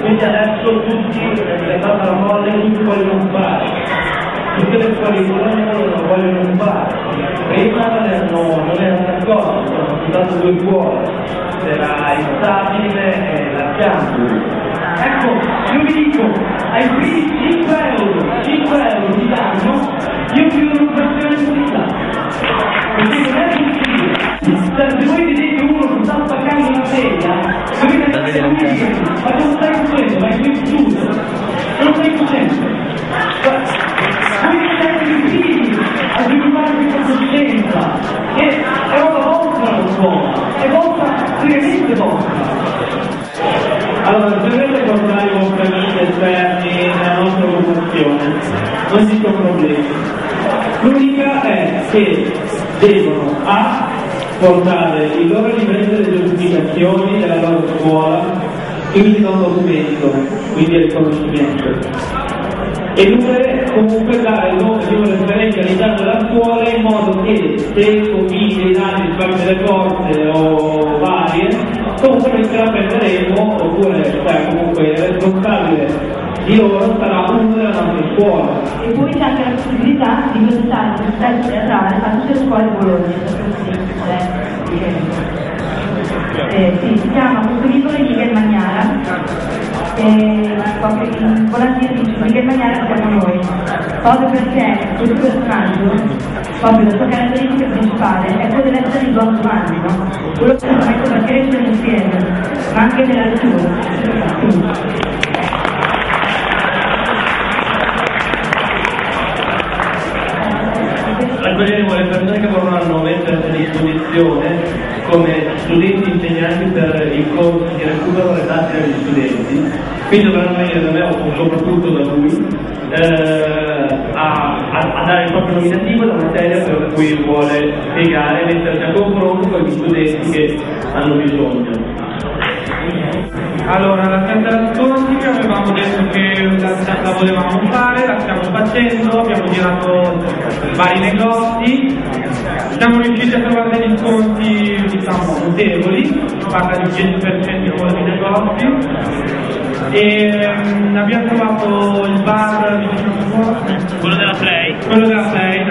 Quindi adesso tutti le fanno la molla e tutti vogliono fare. Tutte le scuole di Bologna non vogliono fare. Prima non erano, non erano d'accordo, sono soltanto due cuori, era il stabile e la fiamma. Ecco, io vi dico umili, ma non stai facendo, ma è chiuso. Non stai facendo. Voi siete riusciti a sviluppare questa coscienza, che è roba vostra la scuola, è vostra, seriamente vostra. Allora, dovete portare i vostri amici esterni nella nostra formazione, non esistono problemi. L'unica è che devono A portare il loro livello delle giustificazioni della loro scuola, da un documento, quindi il riconoscimento. E due, comunque dare il nome di una referente all'interno della scuola in modo che se convince i dati di parte delle forze o varie, comunque noi ce la prenderemo oppure cioè, comunque il responsabile di loro sarà uno della nostra scuola. E poi c'è anche la possibilità di presentare il progetto teatrale a tutte le scuole di Bologna, eh, sì, si chiama Culturicolo di Miguel Magnara, e in volantino dice Miguel Magnara siamo noi, proprio perché questo personaggio, proprio la sua caratteristica principale è quella di essere il buon umano, no? quello che si mette per crescere insieme, ma anche nella lettura. Raccoglieremo le persone che vorranno mettersi a disposizione come studenti insegnanti per i corsi di recupero redatti dagli studenti, quindi dovranno venire da me o soprattutto da lui eh, a, a, a, dare il proprio nominativo della materia per cui vuole spiegare e mettersi a confronto con gli studenti che hanno bisogno. Allora, la scolastica avevamo detto che la, volevamo fare, la stiamo facendo, abbiamo girato vari negozi, siamo riusciti a trovare degli sconti diciamo notevoli, parla di 10% in molti negozi. E um, abbiamo trovato il bar quello della Play